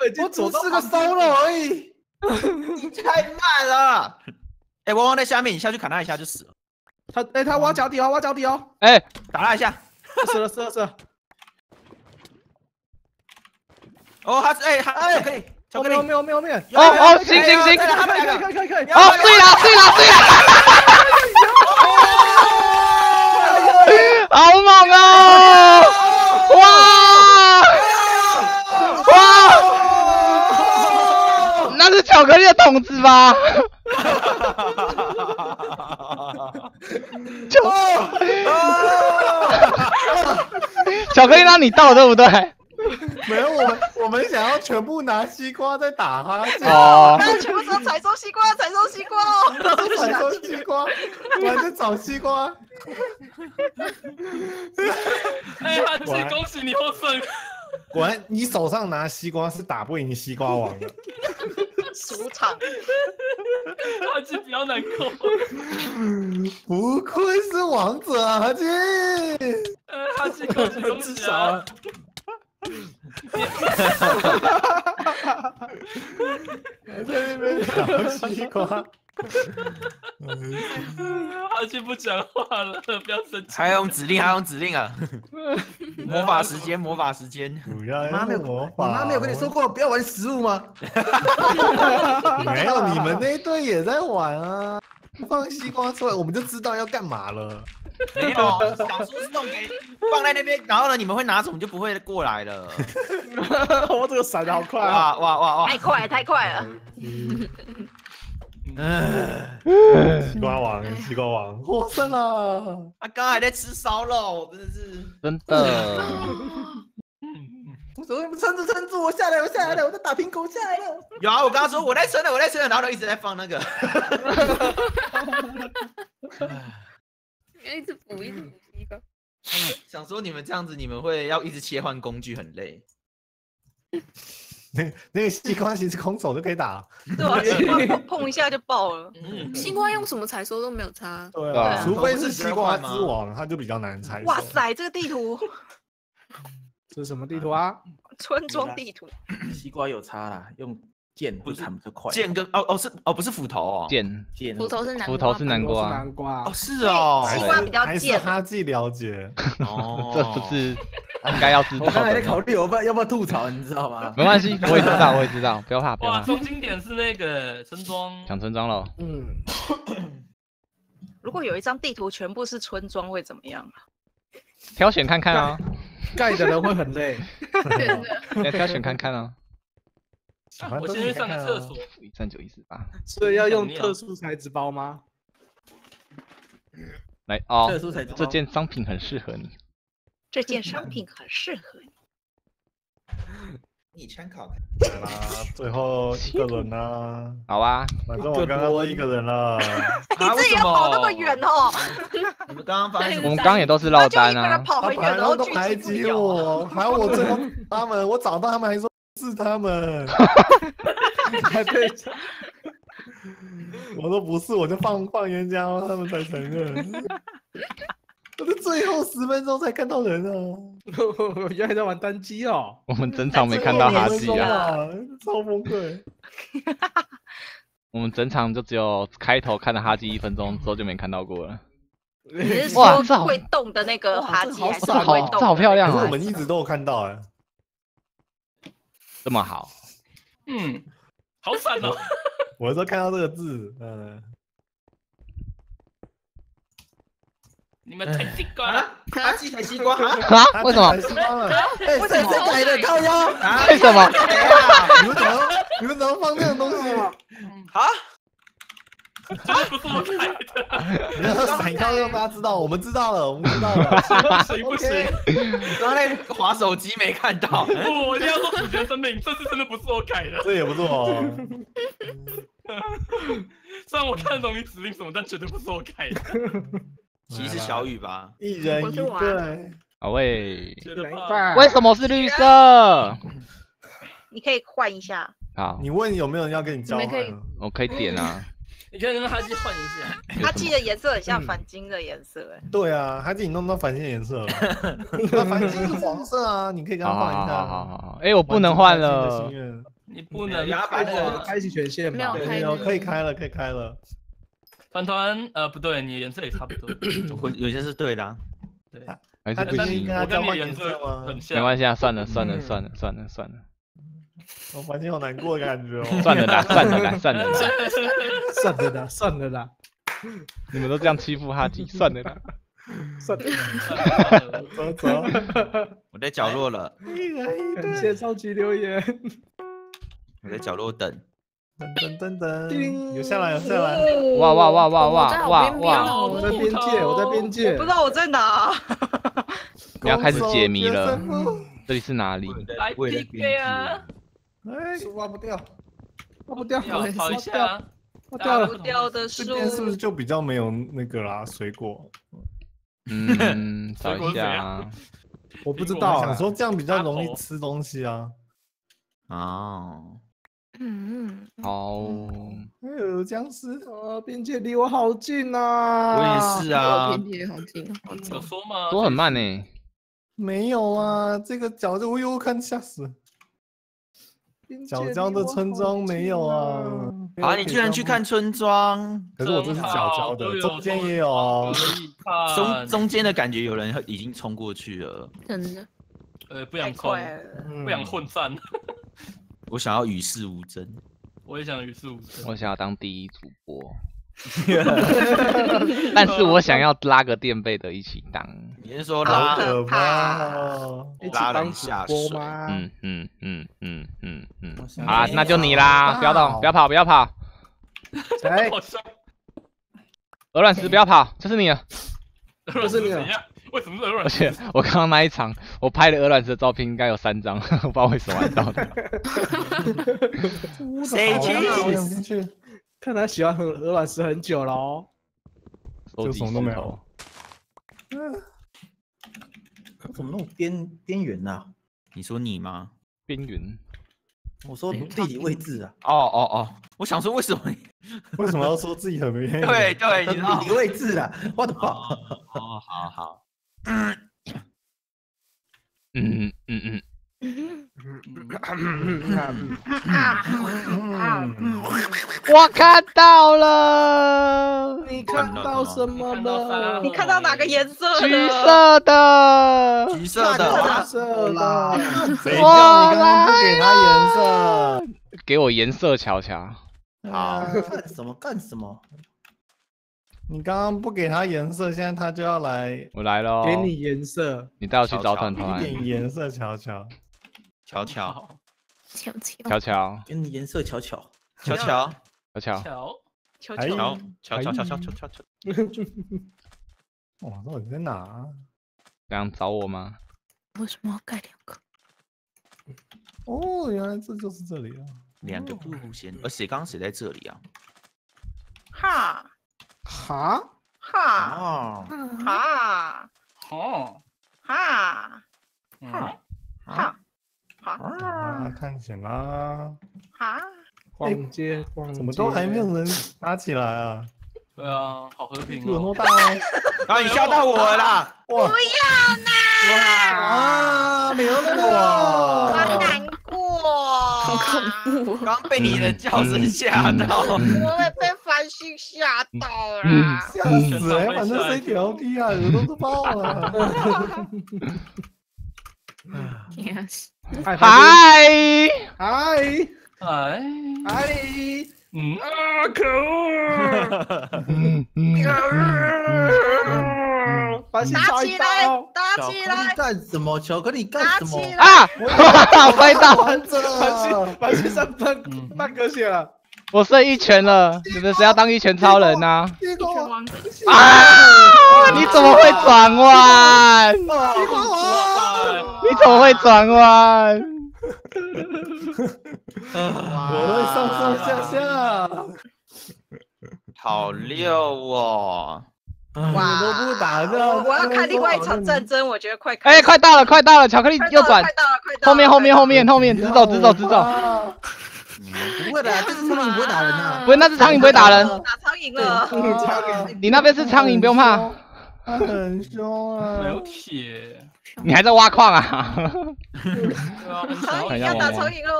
我只是个 solo 而已，你太慢了。哎，汪汪在下面，你下去砍他一下就死了。他哎，他挖脚底哦，挖脚底哦。哎，打他一下，死了死了死了。哦，他哎他哎可以，后面后面后面后面。哦哦，行行行，可以可以可以可以。哦，对了对了对了。好猛啊！哇哇！那是巧克力的筒子吧？巧 巧克力让你倒对不对？没有，我们我们想要全部拿西瓜在打哈欠。哦。全部都采收西瓜，采收西瓜哦。采收西瓜，我在找西瓜。哎，哈基，恭喜你获胜！果然，你手上拿西瓜是打不赢西瓜王的。俗场。阿基比较难过。不愧是王者啊，哈基！呃，哈基，恭喜恭喜啊！在那边搞西瓜。阿基不讲话了，不要生气。还用指令，还用指令啊！魔法时间，魔法时间。不要妈没有魔法。我妈没有跟你说过不要玩食物吗？没有，你们那一队也在玩啊。放西瓜出来，我们就知道要干嘛了。没有，小叔是弄给放在那边，然后呢，你们会拿走，你就不会过来了。我这个闪的好快啊！哇哇哇！太快太快了。西瓜王，西瓜王获胜了！他刚还在吃烧肉，真的是真的。我说撑住撑住，我下来我下来了，我在打苹果下来了。有啊，我刚刚说我在撑了，我在撑了，然后一直在放那个。一直补一直补一个。想说你们这样子，你们会要一直切换工具，很累。那那个西瓜其实空手就可以打，对啊，西瓜碰一下就爆了。嗯，西瓜用什么采收都没有差。对啊，除非是西瓜之王，它就比较难采。哇塞，这个地图，这是什么地图啊？村庄地图。西瓜有差啦，用剑不砍不是快。剑跟哦哦是哦不是斧头哦，剑剑。斧头是南斧头是南瓜，南瓜哦是哦，西瓜比较贱。他自己了解哦，这不是。应该要知道。我刚才在考虑，我不要不要吐槽，你知道吗？没关系，我也知道，我也知道，不要怕，不要怕。哇，中经典是那个村庄，抢村庄了。嗯。如果有一张地图全部是村庄，会怎么样啊？挑选看看啊。盖的人会很累。要挑选看看啊。我先去上个厕所。一三九一四八。所以要用特殊材质包吗？来哦，这件商品很适合你。这件 商品很适合你，你参考。来啦，最后一个人呢？好啊，反正我刚刚都一个人了。你自己要跑那么远哦？你们刚刚发现？我们刚也都是落单啊。跑很远，然后排挤我，还有我最后他们，我找到他们还说是他们。还被我说不是，我就放放冤家，他们才承认。我是最后十分钟才看到人啊！原来在玩单机哦。我们整场没看到哈基啊，超崩溃。我们整场就只有开头看了哈基一分钟，之后就没看到过了。你是说会动的那个哈基还是会动？这好漂亮啊！我们一直都有看到哎，这么好。嗯，好闪哦！我 是看到这个字，嗯。你们采西瓜啊？他自己采西瓜啊？啊？为什么？哎，谁谁改的？靠腰？为什么？你们怎么？你们怎么放这种东西。吗？啊？真的不是我改的。你要闪开让大家知道，我们知道了，我们知道了。行不行？刚才划手机没看到。不，我一定要说主角生命，这次真的不是？我改的。这也不是？我。虽然我看得懂你指令什么，但绝对不是？我改的。其实小雨吧，一人一对。好喂，为为什么是绿色？你可以换一下。好，你问有没有人要跟你交换？我可以点啊。你可以跟哈基换一下。他记的颜色很像反金的颜色，哎，对啊，他自己弄到繁星颜色了，那繁星是黄色啊，你可以跟他好换一下。好好好哎，我不能换了你不能压开白的的开启权限嘛没有。开对有可以开了，可以开了。饭团，呃，不对，你的颜色也差不多。我有些是对的啊。对，还是我跟你的颜色。没关系啊，算了算了嗯算了算了算了，我环境好难过的感觉哦。算了啦 算了啦算了啦，算了啦，算了啦，你们都这样欺负哈基，算了啦。算了啦。走走，我在角落了，一人一感队。谢超级留言。我在角落等。噔噔噔叮噔，有下来有下来。哇哇哇哇哇哇哇！哦我在边界，我在边界不知。道我在哪。你要开始解谜了 这里是哪里？来 PK 啊！哎，树挖不掉，挖不掉，要跑一下，挖掉了不。掉的树，这边是不是就比较没有那个啦？水果，嗯，找一水果是怎样下啊。我不知道啊想，说这样比较容易吃东西啊。哦，嗯，好，哎呦，僵尸！啊，边界离我好近啊！我也是啊我。边界好近，好近有。说吗？都很慢呢。没有啊，这个角就我又看吓死。边界角角的村庄没有啊。啊，你居然去看村庄，可是我这是角角的，中间也有哦。可以看中中间的感觉有人已经冲过去了。真的，呃不想冲，快了。嗯不想混战，我想要与世无争。我也想与世无争。我想要当第一主播 但是我想要拉个垫背的一起当。你是说好拉可怕哦！一起当？播吗？嗯嗯嗯嗯嗯嗯我，想好啦，想那就你啦，不要动，不要跑，不要跑，谁？鹅卵石不要跑，这是你了。不是你啊怎样？为什么是鹅卵而且我刚刚那一场，我拍的鹅卵石的照片应该有三张，我不知道为什么玩到的。谁去我想进去。看他喜欢鹅鹅卵石很久了哦。就什么都没有石头怎么那种边边缘呐？你说你吗？边缘，我说地理位置啊，哦哦哦，我想说为什么你？为什么要说自己很偏？对对，地理位置啊，我的妈！哦，好好，嗯嗯嗯嗯，我看到了，你看到什么了？你看到哪个颜色的？橘色的，橘色的，色的。谁叫你刚刚不给他颜色？给我颜色瞧瞧。好干什么干什么？你刚刚不给他颜色，现在他就要来我来喽，给你颜色，你带我去找团团。给你颜色瞧瞧。巧巧巧巧，瞧瞧给你颜色瞧瞧。巧巧瞧瞧，巧，哎球球，巧巧巧巧巧巧巧，哇，到底在哪啊？这样找我吗？为什么要盖两个？哦，原来这就是这里啊！两个不显，而且刚刚谁在这里啊？哈哈，哈哦，嗯，哈。哦，哈。嗯，哈。哈。啊，看见啦，哈，逛街逛街，怎么都还没有人拉起来啊？对啊，好和平有那么哦。大吗？啊，你吓到我了。不要啦！啊，没有那我么难过，好恐怖。哦！刚被你的叫声吓到。我会被吓到嗯啦。吓死了！反正 CTLP 啊，耳朵都爆了。Yes，嗨嗨，嗨哎，嗨，嗯，啊，可恶！嗯嗯把心打起来刀，，打起来，干什么？巧克力干什么？打起来！啊！摔到，完整把心了，把心三分嗯半个血了。我剩一拳了，你们谁要当一拳超人呢？啊！你怎么会转弯？你怎么会转弯？我会上上下下，好溜哦！你们都不打这，我我要看另外一场战争，我觉得快开哎，始快到了，快到了！巧克力右转快，到了，快到了！后面后面后面后面，直走直走直走。啊不会的，这只苍蝇不会打人的。不是，那只苍蝇不会打人。打苍蝇了。你那边是苍蝇，不用怕。他很凶啊！没有铁，你还在挖矿啊？苍蝇要打苍蝇喽！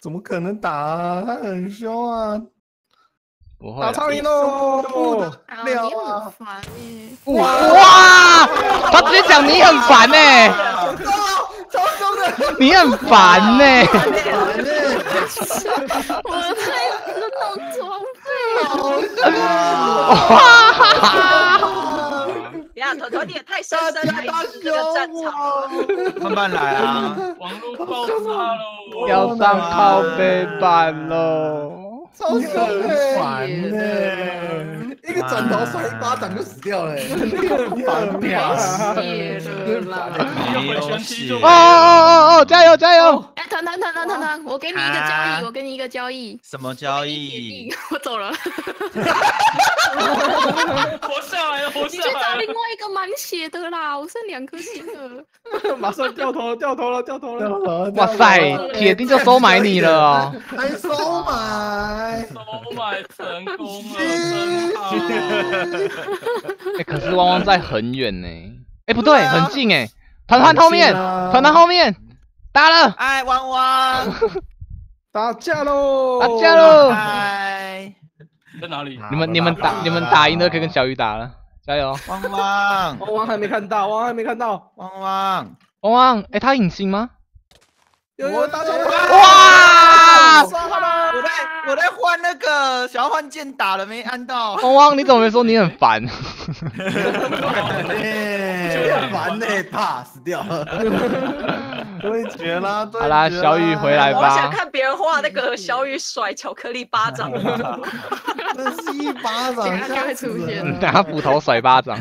怎么可能打啊？他很凶啊！不会。打苍蝇喽！了！哇！他直接讲你很烦 呢、超凶的，你很烦呢、我太自动装备呀，头头你也太深深了，一个战场了。慢慢来啊。网络爆炸喽！要上靠背板喽。超凶很的，一个转头甩一巴掌就死掉了。你很烦谢了啦！没有血哦哦哦哦！加油加油！哎，欸，疼疼疼疼疼疼，我给你一个交啊易，我给你一个交易。什么交易？我走了，活下来了，活下来了你去找下来了另！外一个满血的啦，我剩两颗星了。马上掉头了，掉头了，掉头了。哇塞，铁定就收买你了哦。还收买，收买成功了，可是汪汪在很远呢。哎、不对，很近哎。团团后面，团团后面，打了，哎，汪汪，打架喽！打架喽！嗨，在哪里？你们你们打你们打赢了，可以跟小鱼打了，加油！汪汪，汪汪还没看到，汪汪还没看到，汪汪，汪汪，哎、他隐形吗？有有打中了！哇！我在我在换那个想要换剑打了没按到。汪汪，你怎么没说你很烦？哎，很烦呢，怕死掉了。对决啦！对决好啦小雨回来吧我想看别人画那个小雨甩巧克力巴掌。这是一巴掌，等下就会出现了 拿斧头甩巴掌，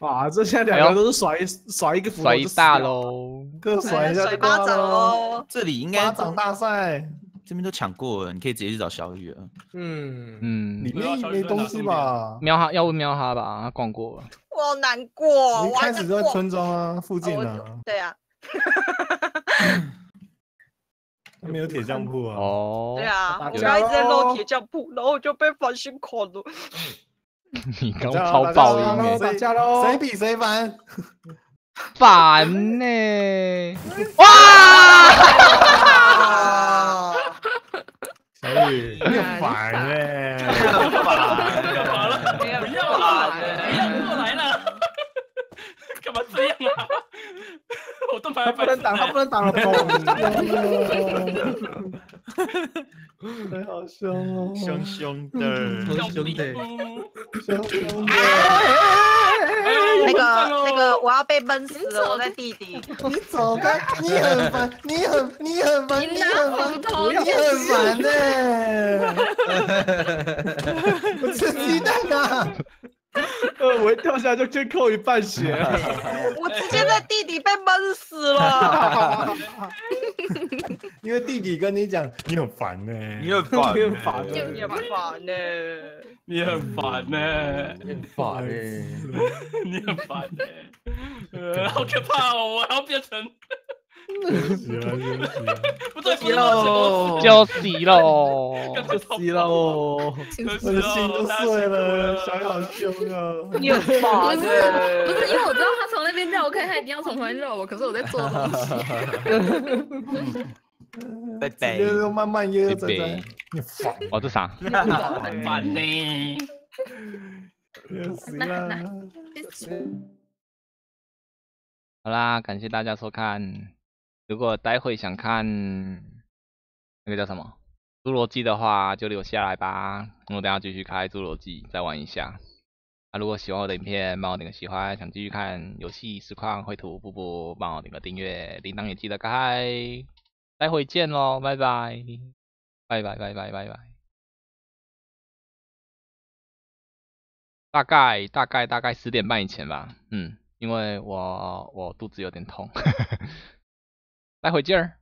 哇，这现在两个都是甩甩一个斧头大。喽！各甩一下巴掌挂喽！喽！这里应该巴掌大赛这边都抢过了，你可以直接去找小雨了。嗯，嗯里，面没东西吧？瞄哈要不瞄哈吧，他逛过了。我好难过，你一我开始就在。村庄啊，附近啊，对啊，他 没有铁匠铺啊。哦对，啊，打我刚一直在弄铁匠铺，然后我就被繁星砍了。你刚超爆音哎，喽谁打架喽！谁比谁烦？烦 呢！哇！小雨，你很烦哎！干嘛了？不要不要啦，不要过来了！干嘛这样啊？我盾牌他不能挡，他不能挡了，哎，好凶哦！凶凶的，凶凶的凶凶的！那个那个，我要被闷死了，我的弟弟。你走开！你很烦，你很你很烦，你很烦，头你很烦 呢！我吃鸡蛋啊！呃，我一掉下来就先扣一半血。我直接在地底被闷死了。因为弟弟跟你讲，你很烦呢。你很烦，你很烦呢，你很烦呢。你很烦呢，烦你很烦呢，呃，好可怕哦！我要变成。不对，不对，喽，就死喽！就死了哦！我的心都碎了，小雨好凶啊！你很不烦是。不是，因为我知道他从那边绕开，他一定要从旁边绕我，可是我在做东西。拜拜慢慢约着贝在贝，你烦，哦，这啥？很烦呢。热死了。好啦，感谢大家收看。如果待会想看那个叫什么《侏罗纪》的话，就留下来吧。我等下继续开《侏罗纪》，再玩一下。啊，如果喜欢我的影片，帮我点个喜欢；想继续看游戏实况、绘图、布布，帮我点个订阅，铃铛也记得开。待会见喽，拜拜，拜拜拜拜拜拜。大概大概大概十点半以前吧，嗯，因为我我肚子有点痛，来回劲儿。